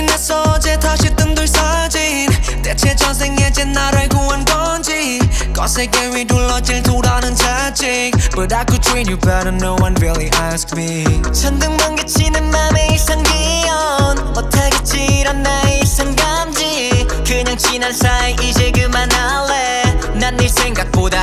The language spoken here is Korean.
용기 내서 어제 다시 뜬돌 사진. 대체 전생에 제 나를 구한 건지. 거세게 위둘러질 도라는 자책 But I could treat you better no one really asked me. 천둥 번개치는 맘에 이상 기연 어떻겠지 이런 나의 이상 감지. 그냥 지난 사이 이제 그만할래. 난 네 생각보다